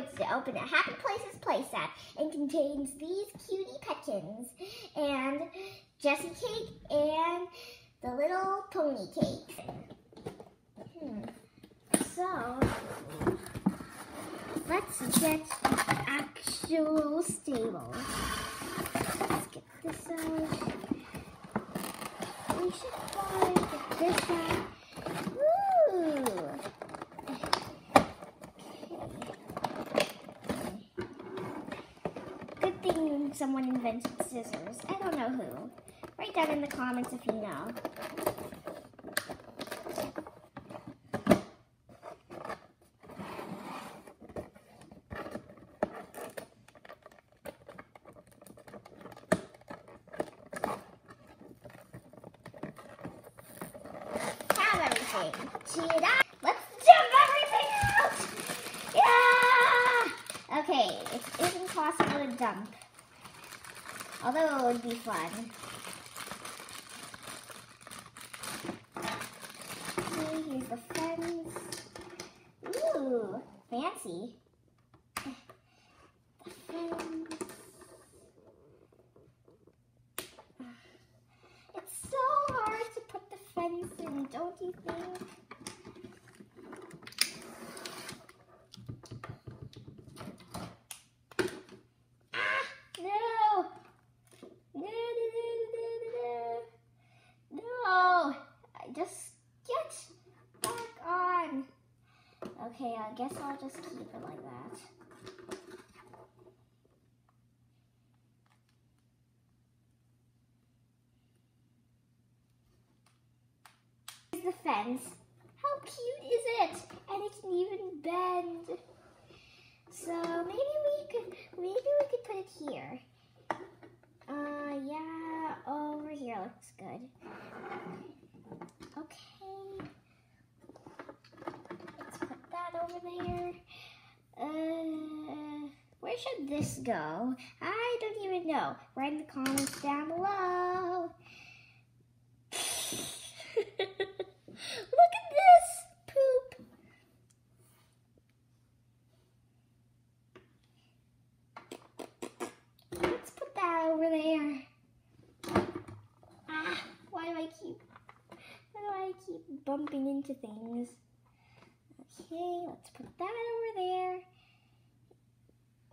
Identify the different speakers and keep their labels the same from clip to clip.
Speaker 1: going to open a Happy Places playset and contains these cutie petkins and Jessicake and the little pony cake. Hmm. So, let's get actual stable. Let's get this out. We should get this out. Ooh. Good thing someone invented scissors. I don't know who. Write down in the comments if you know. Have everything. Cheat up. Let's jump everything out. Yeah. Okay, it isn't possible to dump. Although it would be fun. Okay, here's the fence. Ooh, fancy. The fence. It's so hard to put the fence in, don't you think? Ah, no! No, no, no, no, no, no. No! I just get back on. Okay, I guess I'll just keep it like that. Here's the fence. How cute is it? And it can even bend. So maybe we could maybe we could put it here. Uh yeah, over here looks good. Okay. Let's put that. Uh where should this go? I don't even know. Write in the comments down below. Look at this poop. Let's put that over there. Ah, why do I keep why do I keep bumping into things? Okay, let's put that over there.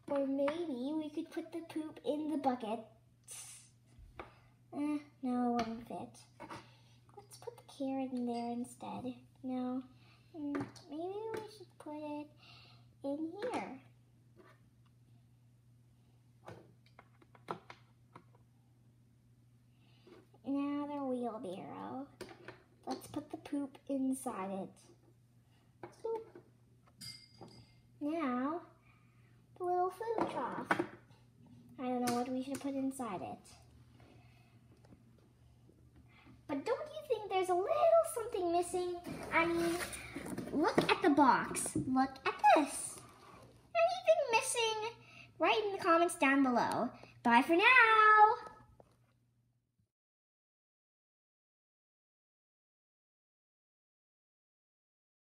Speaker 1: Or maybe we could put the poop in the bucket. Eh, no, it wouldn't fit. Let's put the carrot in there instead. No. Mm, maybe we should put it in here. Now the wheelbarrow. Let's put the poop inside it. So, now, the little food trough. I don't know what we should put inside it. But don't you think there's a little something missing? I mean, look at the box. Look at this. Anything missing? Write in the comments down below. Bye for now.